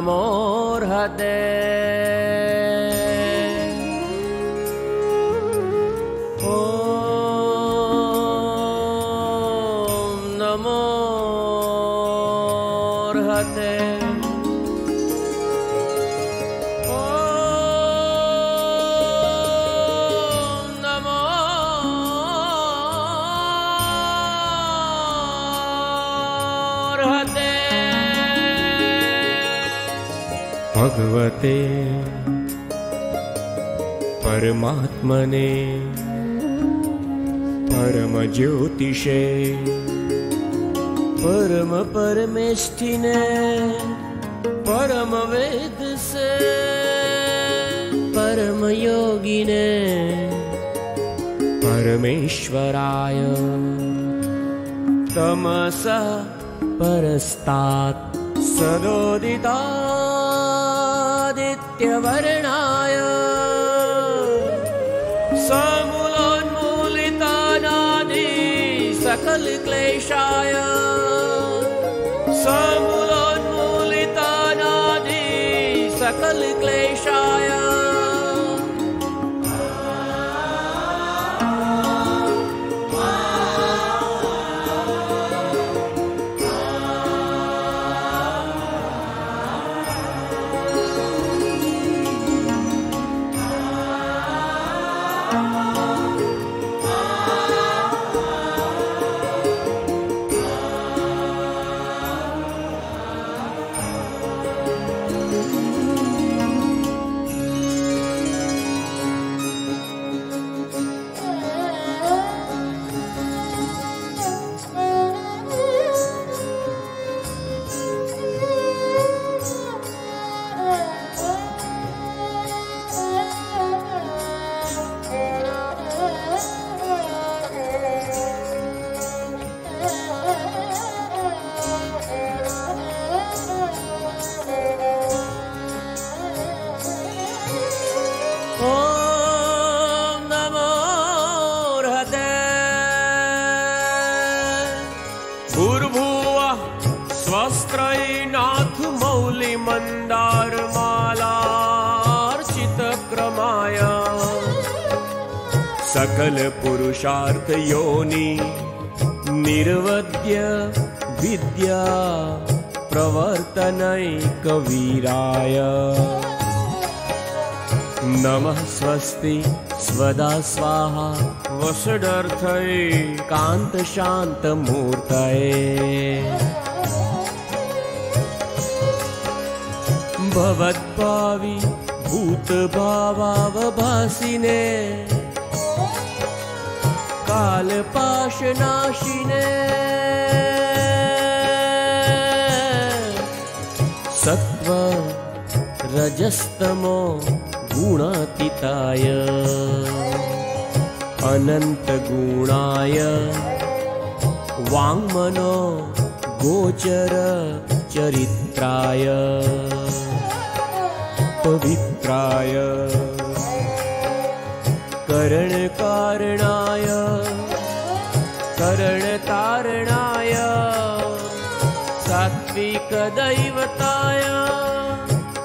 মোর হাতে भगवते। परमात्मने। परमज्योतिषे। परमपरमेष्ठिने। परमवेदसे। परमयोगिने। परमेश्वराय। तमसा परस्तात् सदोदितादित्यवर्णाय समूलोन्मूलितानादि सकलक्लेशाय। समूलोन्मूलितानादि सकलक्लेशाय स्वस्त्रैनाथ मौलिमन्दारमालार्चितक्रमाय सकलपुरुषार्थयोनि निर्वद्य विद्या प्रवर्तनैकवीराय नमः स्वस्ति स्वदा स्वाहा वषडर्थये कान्तशान्तमूर्तये भवद्भावि भूतभावावभासिने कालपाशनाशिने। सत्त्व रजस्तमो गुणातीताय अनन्तगुणाय वाङ्मनो गोचर चरित्राय पवित्राय। करणकारणाय। करणतारणाय। सात्विकदैवताय।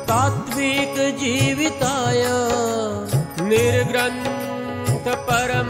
तात्विकजीविताय निर्ग्रन्थ परम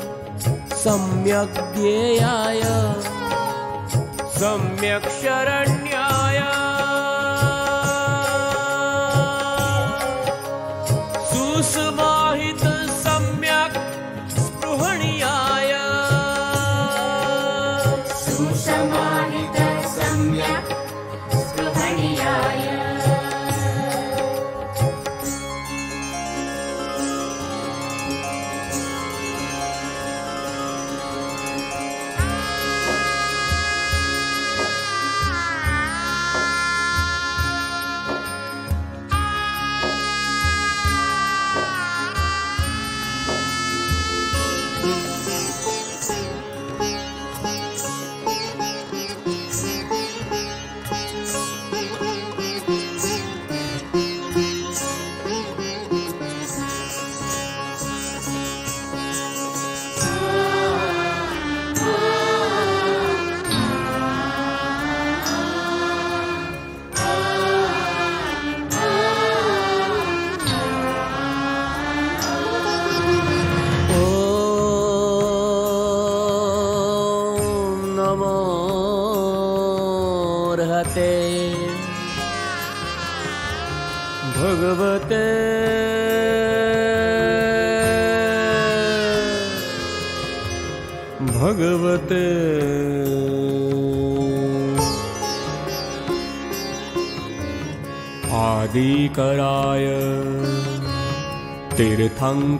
सम्यक् ज्ञेयाय। सम्यक् शरण्याय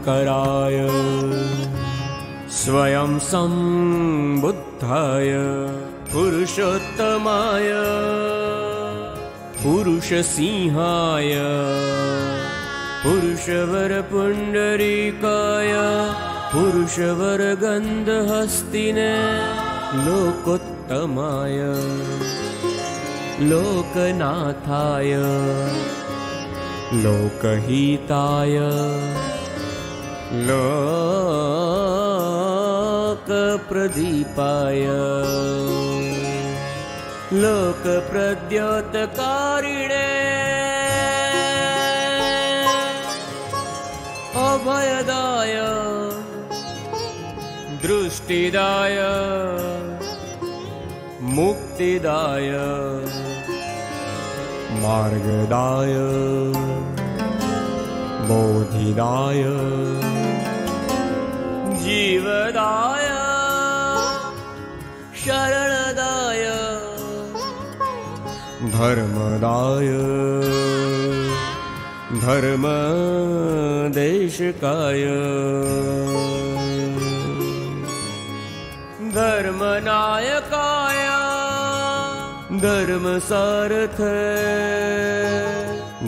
तीर्थङ्कराय स्वयं सम्बुद्धाय पुरुषोत्तमाय पुरुषसिंहाय पुरुषवरपुण्डरीकाय पुरुषवरगन्धहस्तिने लोकोत्तमाय लोकनाथाय लोकहिताय लोकप्रदीपाय। लोकप्रद्योतकारिणे। अभयदाय। दृष्टिदाय। मुक्तिदाय। मार्गदाय। बोधिदाय जीवदाय शरणदाय। धर्मदाय। धर्मदेशकाय धर्मनायकाय। धर्मसारथ।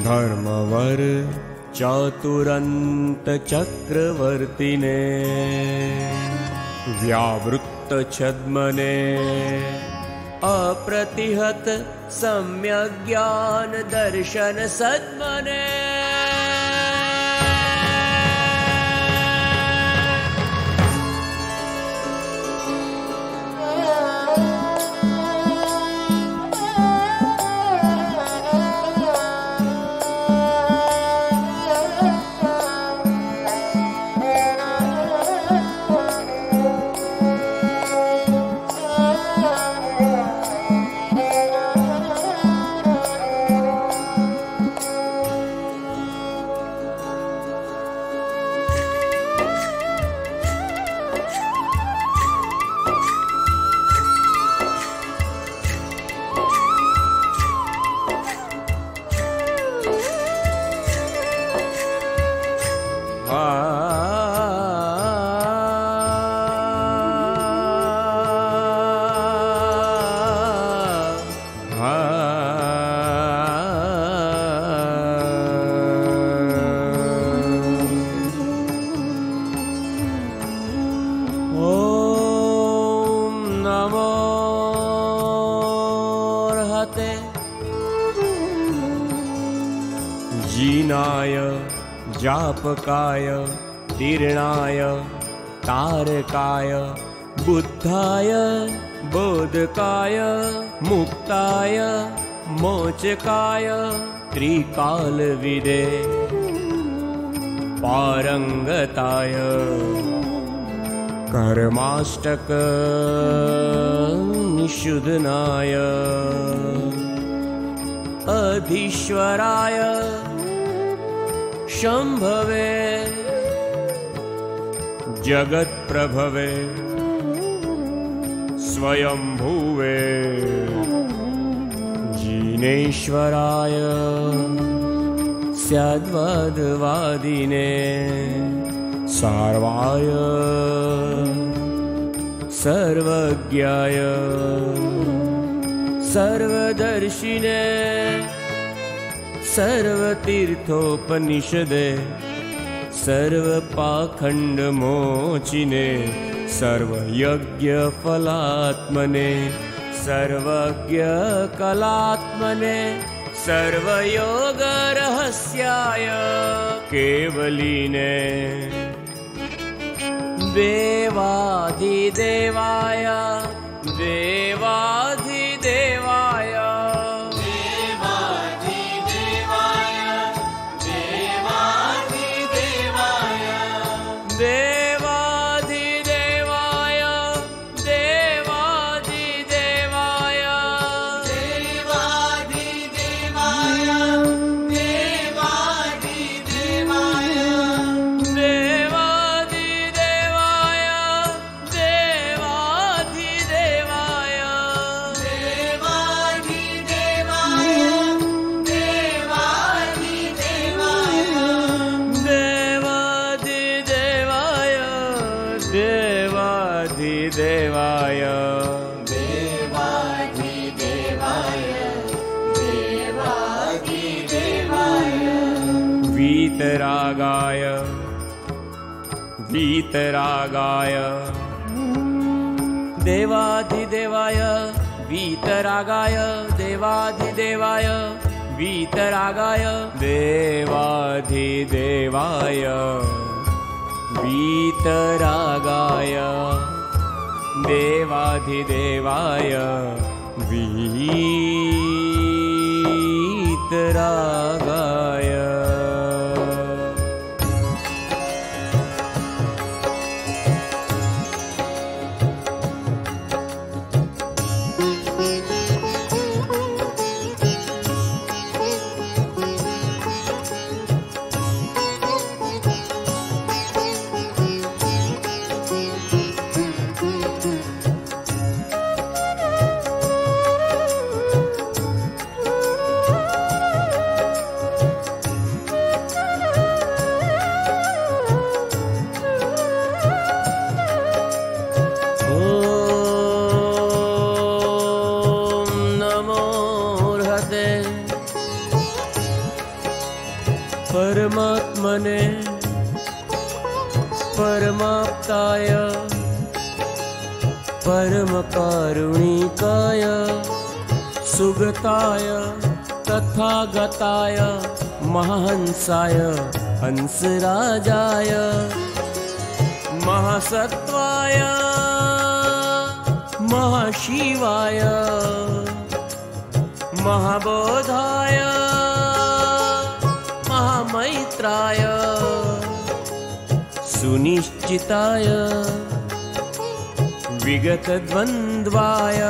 धर्मवर चातुरन्तचक्रवर्तिने व्यावृत्तछद्मने अप्रतिहत सम्यग्ज्ञान Ah. जापकाय तीर्णाय तारकाय बुद्धाय बोधकाय मुक्ताय मोचकाय त्रिकालविदे पारङ्गताय। कर्माष्टक निषुधनाय अधीश्वराय शम्भवे। जगत्प्रभवे। स्वयंभुवे। जिनेश्वराय। स्याद्वद्वादिने सार्वाय। सर्वज्ञाय। सर्वदर्शिने सर्वतीर्थोपनिषदे सर्वपाखण्डमोचिने सर्वयज्ञफलात्मने सर्वज्ञकलात्मने सर्वयोगरहस्याय केवलिने। देवाधिदेवाय देवाधिदेवाय देवाधिदेवाय वीतरागाय। वीतरागाय। देवाधिदेवाय। वीतरागाय। देवाधिदेवाय। वीतरागाय। देवाधिदेवाय। वीतरागाय। देवाधिदेवाय वितरा तथागताय महंसाय हंसराजाय महासत्त्वाय महाशिवाय महाबोधाय महामैत्राय सुनिश्चिताय विगतद्वन्द्वाय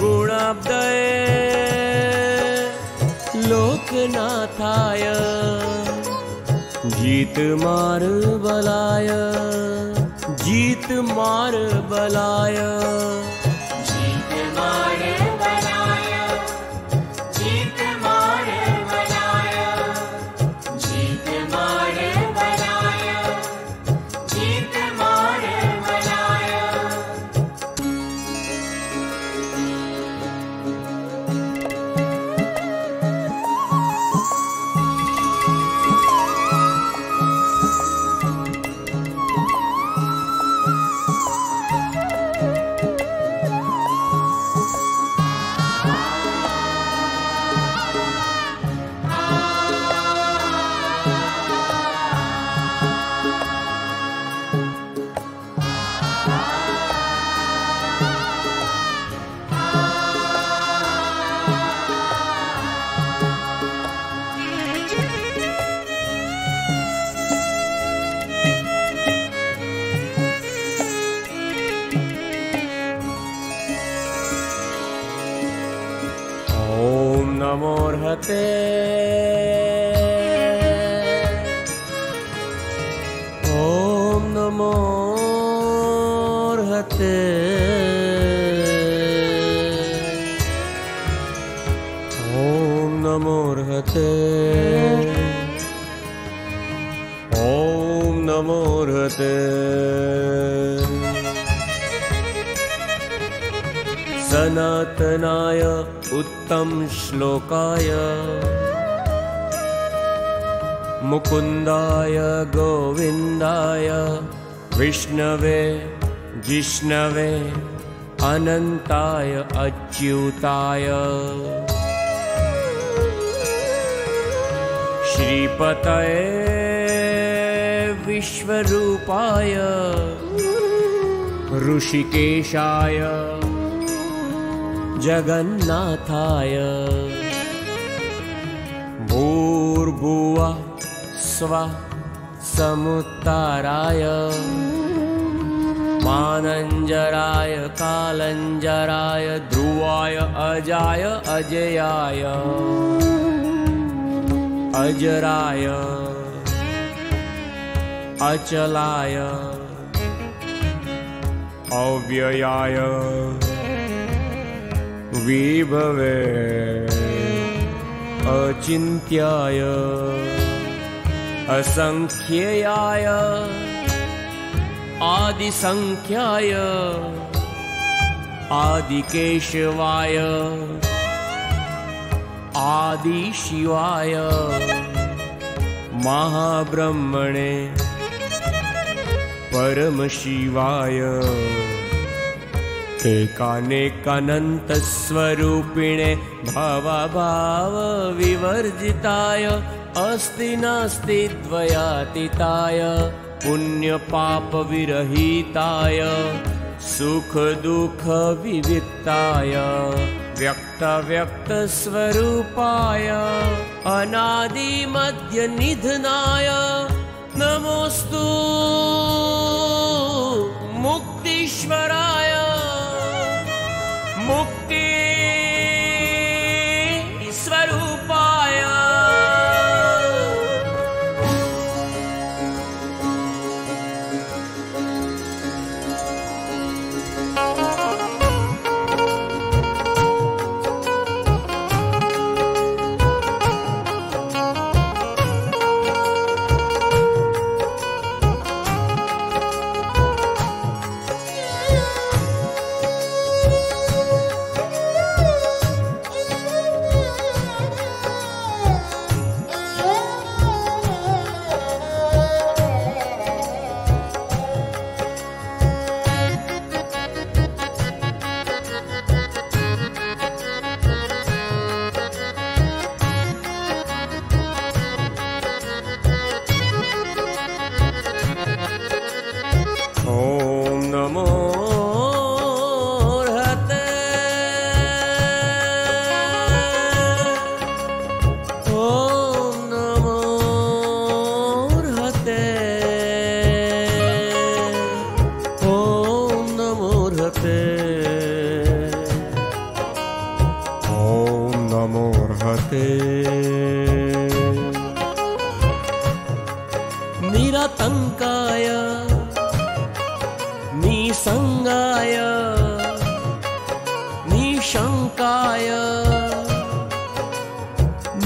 गुणाब्दये लोकनाथाय। जीत मलाय नमोर्हते ॐ नमोर्हते सनातनाय उत्तमश्लोकाय मुकुन्दाय गोविन्दाय। विष्णवे जिष्णवे अनन्ताय अच्युताय श्रीपतये विश्वरूपाय ऋषिकेशाय जगन्नाथाय भूर्भुव स्व समुत्तराय मानञ्जराय कालञ्जराय ध्रुवाय अजाय अजयाय अजराय अचलाय अव्ययाय विभवे अचिन्त्याय असङ्ख्ययाय आदिसङ्ख्याय आदिकेशवाय आदिशिवाय महाब्रह्मणे परमशिवाय। एकानेकानन्तस्वरूपिणे भवभावविवर्जिताय अस्ति नास्ति द्वयातीताय पुण्यपापविरहिताय सुखदुःखविविक्ताय व्यक्तव्यक्तस्वरूपाय अनादिमध्यनिधनाय नमोऽस्तु मुक्तीश्वराय मुक्ति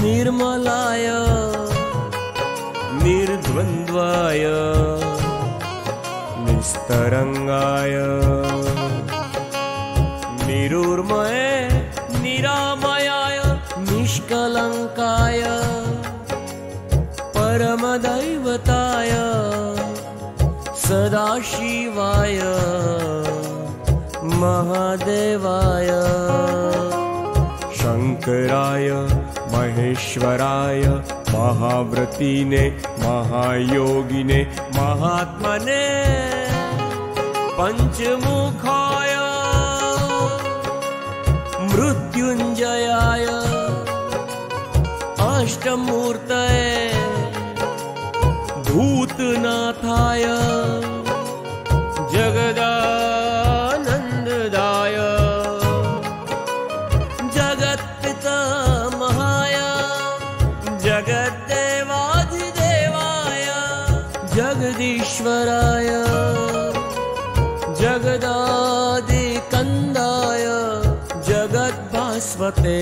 निर्मलाय निर्द्वन्द्वाय निस्तरङ्गाय। निरुर्मये निरामयाय निष्कलङ्काय परमदैवताय सदाशिवाय महादेवाय। शङ्कराय महेश्वराय महाव्रतीने महायोगिने महात्मने पञ्चमुखाय मृत्युञ्जयाय अष्टमूर्तये भूतनाथाय सरस्वते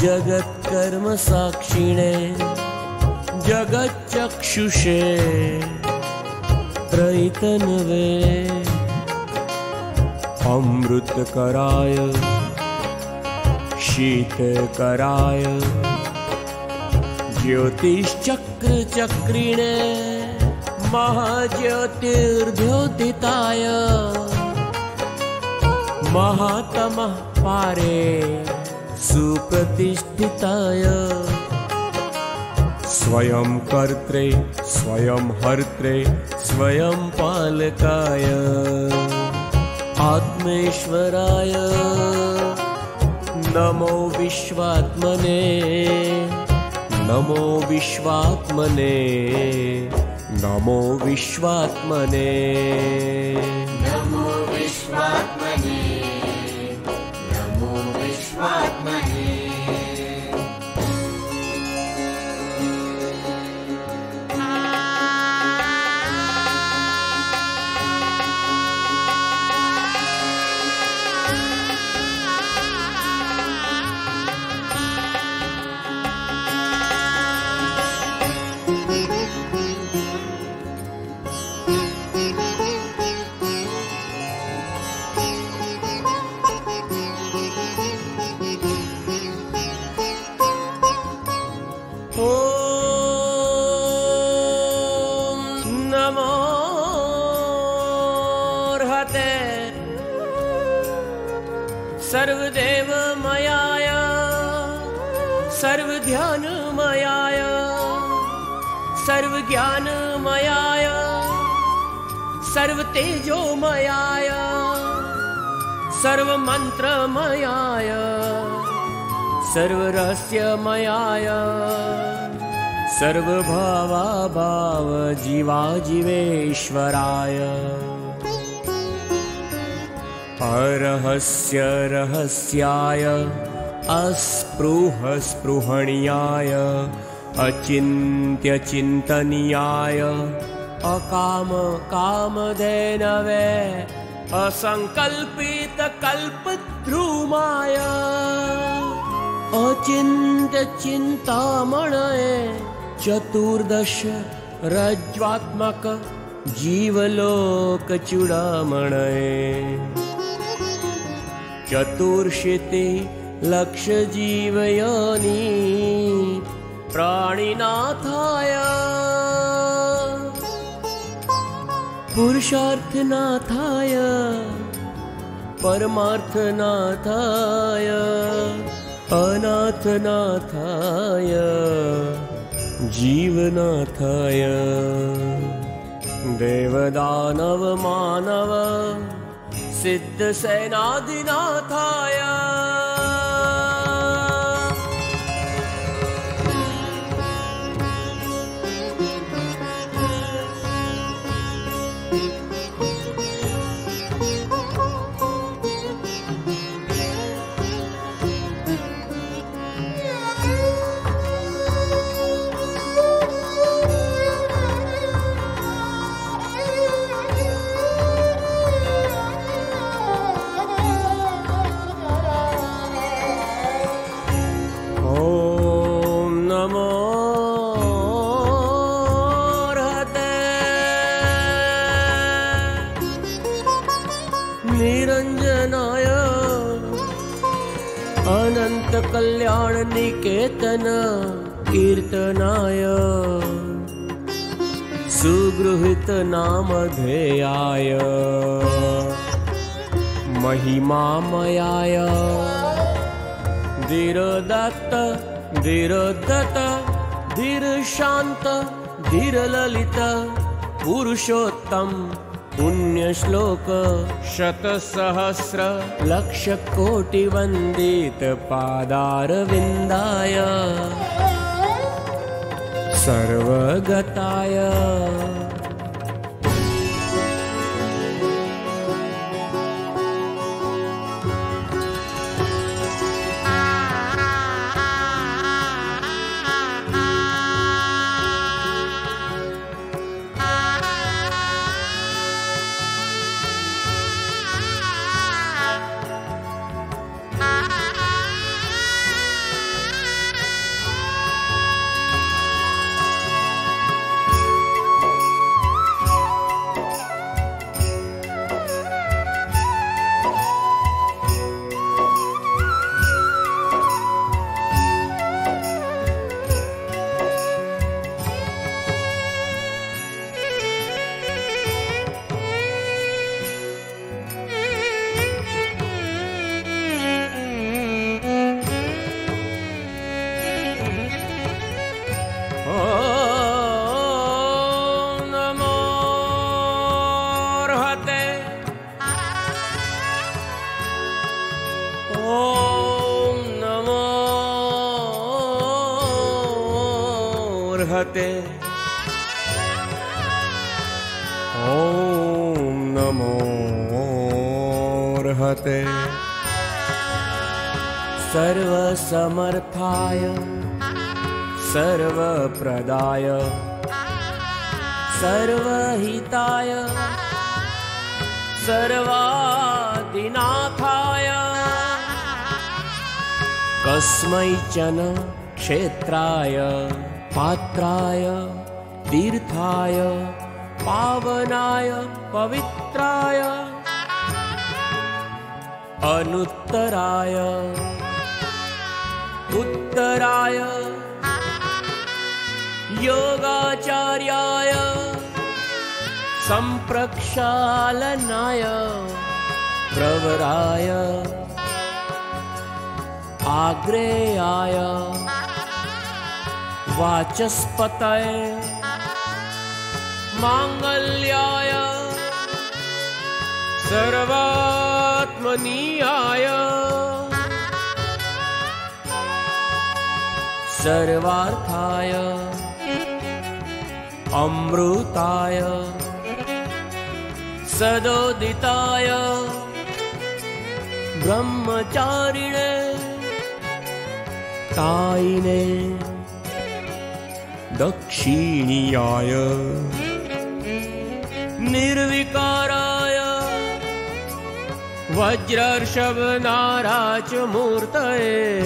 जगत्कर्मसाक्षिणे जगच्चक्षुषे त्रैतन्वे। अमृतकराय शीतकराय। ज्योतिश्चक्रचक्रिणे महाज्योतिर्द्योतिताय महातमः पारे सुप्रतिष्ठिताय। स्वयं कर्त्रे स्वयं हर्त्रे स्वयं पालकाय। आत्मेश्वराय। नमो विश्वात्मने। नमो विश्वात्मने। नमो विश्वात्मने सर्वतेजोमयाय सर्वमन्त्रमयाय। सर्वरहस्यमयाय। जीवाजीवेश्वराय अरहस्य रहस्याय अस्पृहस्पृहणीयाय अचिन्त्यचिन्तनीयाय अकामकामधेनवे असङ्कल्पितकल्पद्रुमाय अचिन्त्यचिन्तामणये चतुर्दश रज्ज्वात्मक जीवलोकचूडामणये। चतुर्शिति लक्षजीवयानि प्राणिनाथाय पुरुषार्थनाथाय परमार्थनाथाय अनाथनाथाय जीवनाथाय। देवदानवमानव सिद्धसेनाधिनाथाय सुगृहीतनामधेयाय महिमामयाय। धीरदत्त धीरदत्त धीरशान्त धीरललित पुरुषोत्तम पुण्यश्लोक शतसहस्र लक्षकोटिवन्दित पादारविन्दाय। सर्वगताय ॐ नमोऽर्हते सर्वसमर्थाय सर्वप्रदाय सर्वहिताय सर्वादिनाथाय। कस्मैचन क्षेत्राय पात्राय तीर्थाय पावनाय पवित्राय अनुत्तराय उत्तराय योगाचार्याय सम्प्रक्षालनाय प्रवराय आग्रेयाय वाचस्पतये। माङ्गल्याय। सर्वात्मनीयाय। सर्वार्थाय। अमृताय। सदोदिताय। ब्रह्मचारिणे। तायिने दक्षिणीयाय। निर्विकाराय। वज्रर्षभनाराच मूर्तये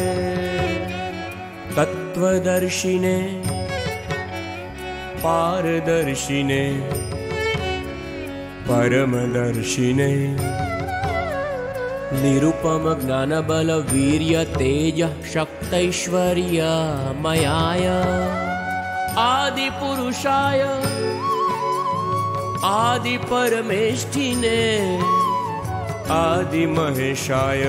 तत्त्वदर्शिने। पारदर्शिने। परमदर्शिने। निरुपमज्ञानबलवीर्यतेजः शक्तैश्वर्यमयाय आदिपुरुषाय आदिपरमेष्ठिने आदिमहेशाय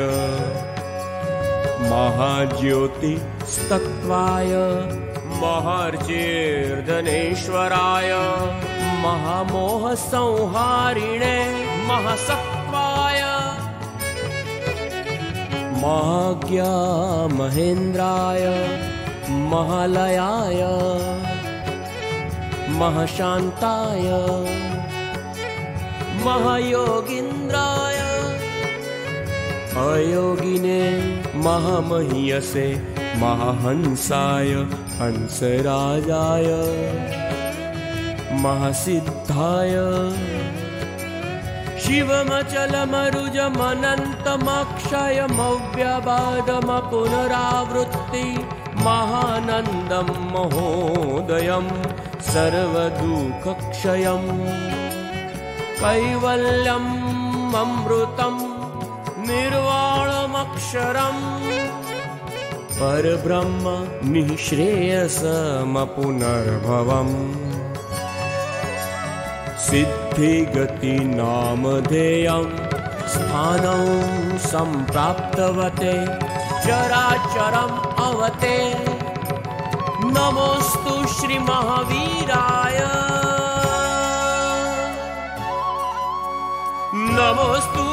महाज्योतिस्तत्त्वाय महर्षिर्धनेश्वराय महामोहसंहारिणे महसत्त्वाय महाज्ञा महेन्द्राय महालयाय महाशान्ताय। महायोगीन्द्राय। अयोगिने महामहीयसे महाहंसाय हंसराजाय। महासिद्धाय। शिवमचलमरुजमनन्तमक्षयमव्यबादमपुनरावृत्ति महानन्दं महोदयं सर्वदुःखक्षयम्। कैवल्यम् अमृतं निर्वाणमक्षरम्। परब्रह्म निःश्रेयसमपुनर्भवम्। सिद्धिगतिनामधेयं स्थानं सम्प्राप्तवते। चराचरम् अवते नमोऽस्तु श्रीमहावीराय। नमोऽस्तु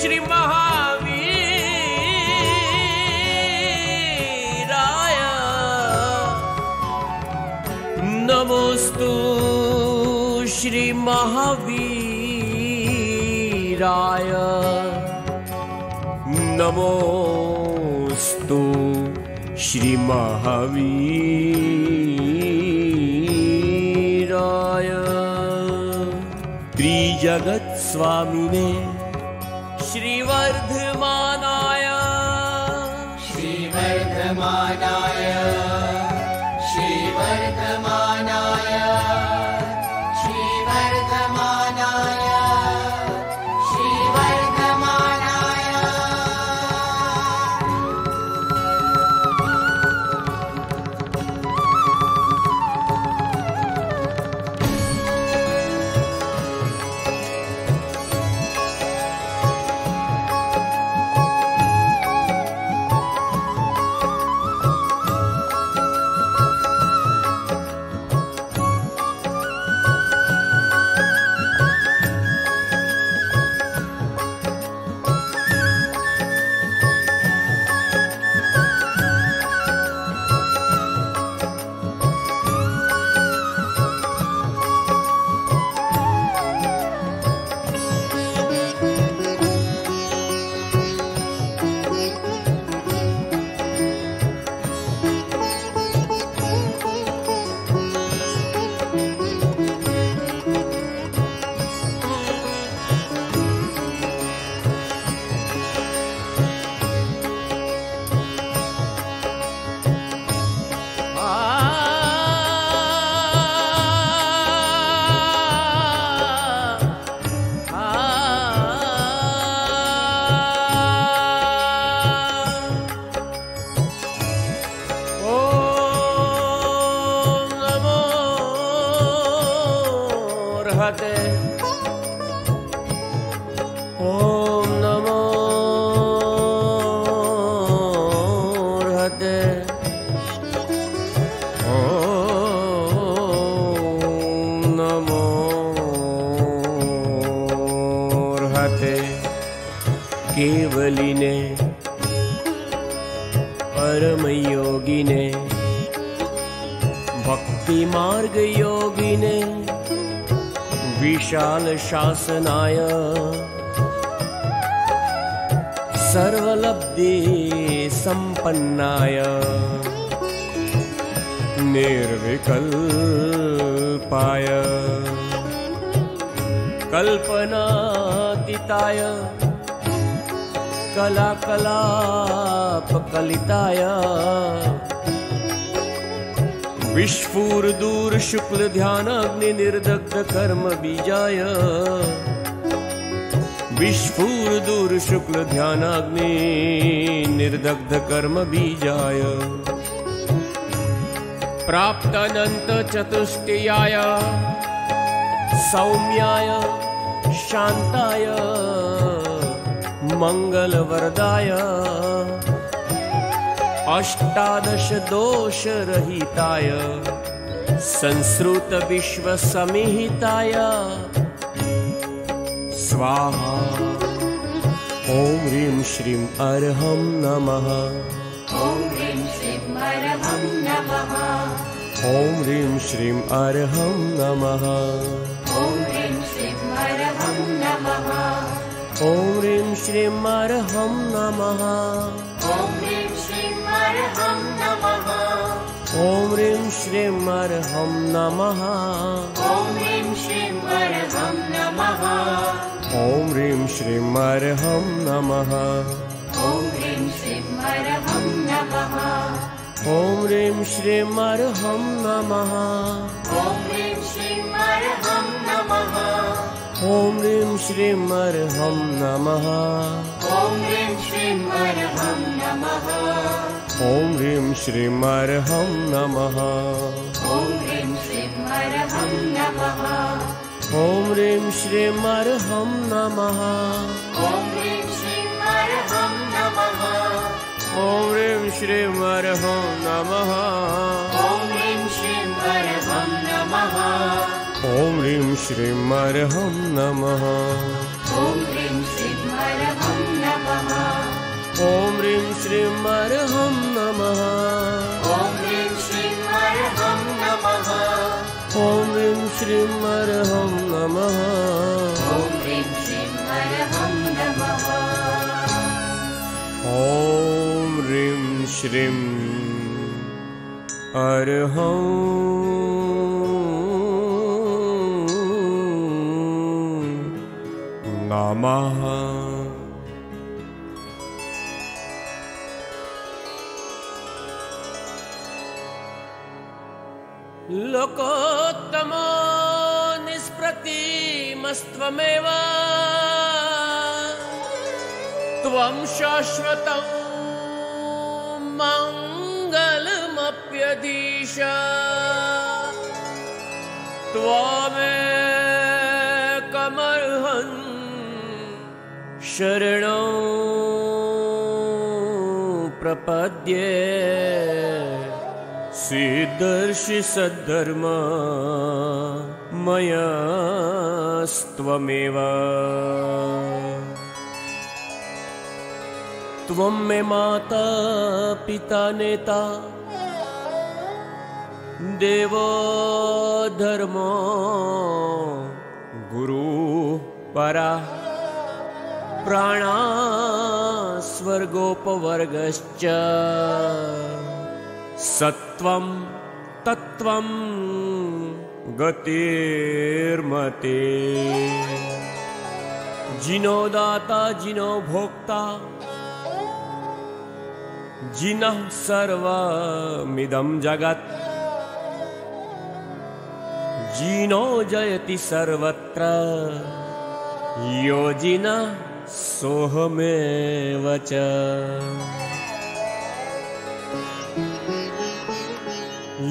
श्रीमहावीराय। नमोऽस्तु श्रीमहावीराय। नमोऽस्तु श्रीमहावीराय। त्रिजगत्स्वामिने श्रीवर्धमानाय। श्रीवर्धमानाय विशालशासनाय सर्वलब्धि सम्पन्नाय। निर्विकल्पाय। कल्पनातीताय। कलाकलापकलिताय विस्फूर्दूरशुक्लध्यानाग्निर्दग्धकर्मबीजाय विस्फूर्दूरशुक्लध्यानाग्नि निर्दग्धकर्मबीजाय प्राप्तानन्तचतुष्टयाय। सौम्याय। शान्ताय। मङ्गलवरदाय अष्टादशदोषरहिताय संसृतविश्वसमिहिताय स्वाहा। ॐ ह्रीं श्रीं अर्हं नमः। ॐ ह्रीं श्रीं हरहं नमः। ॐ ह्रीं श्रीं अर्हं नमः। ॐ ह्रीं श्रीं हरहं नमः। ॐ ह्रीं श्रीं अर्हं नमः। ॐ ह्रीं श्रीं हरहं नमः ॐ ह्रीं श्रीं अर्हं नमः ॐ ह्रीं श्रीं हरहं नमः ॐ ह्रीं श्रीं अर्हं नमः ॐ ह्रीं श्रीं हरहं नमः ॐ ह्रीं श्रीं अर्हं नमः ॐ ह्रीं श्रीं हरहं नमः ॐ ह्रीं श्रीं अर्हं नमः ॐ ह्रीं श्रीं हरहं नमः ॐ ह्रीं श्रीं अर्हं नमः ॐ ह्रीं श्रीं हरहं नमः ॐ ह्रीं श्रीं अर्हं नमः ॐ ह्रीं श्रीं हरहं नमः ॐ ह्रीं श्रीं अर्हं नमः ॐ ह्रीं श्रीं हरहं नमः ॐ ह्रीं श्रीं अर्हं नमः ॐ ॐ ह्रीं श्रीं अर्हं नमः ॐ ह्रीं श्रीं हरहं नमः ॐ ह्रीं श्रीं अर्हं नमः ॐ ह्रीं श्रीं हरहं नमः ॐ ह्रीं श्रीं अर्हं नमः निष्प्रतिमस्त्वमेव त्वं शाश्वतं मङ्गलमप्यधीश त्वमेकमर्हन् शरणं प्रपद्ये। सिद्धर्षि सद्धर्म मयस्त्वमेव। त्वं मे माता पिता नेता देवो धर्मो गुरु परा प्राणा स्वर्गोपवर्गश्च। सत्त्वं तत्त्वं गतिर्मते। जिनो दाता, जिनो भोक्ता। जिनः सर्वमिदं जगत्। जिनो जयति सर्वत्र। योजिनः सोऽहमेव च।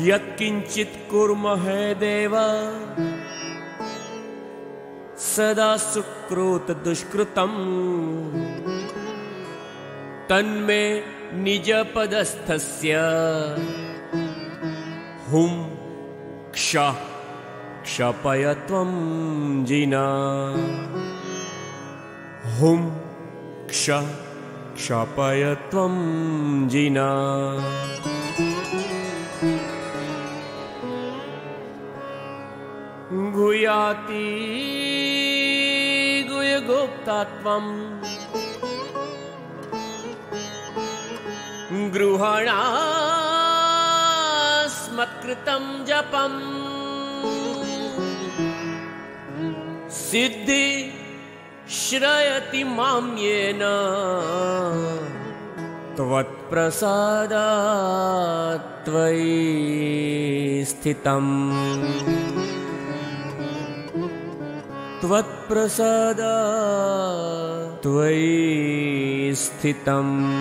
यत्किञ्चित् कुर्महे देव। सदा सुकृतदुष्कृतम्। तन्मे निजपदस्थस्य। हुं क्ष क्षपय त्वं जिना। हुं क्ष क्षपय त्वं जिना गुयाति गुयगुप्ता त्वम् गृहणास्मत्कृतं जपम् सिद्धि श्रयति मां येन। त्वत्प्रसादात् त्वयि स्थितम् त्वत्प्रसादा त्वयि स्थितम्।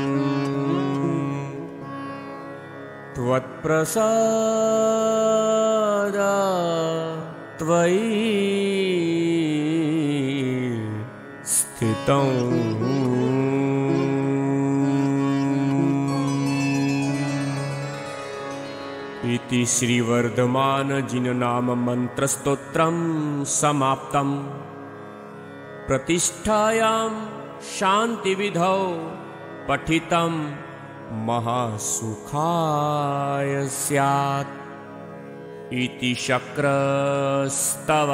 त्वत्प्रसादा त्वयि स्थितम्। इति श्रीवर्धमानजिननाममन्त्रस्तोत्रं समाप्तम् प्रतिष्ठायां शान्तिविधौ पठितं महासुखाय स्यात् इति शक्रस्तव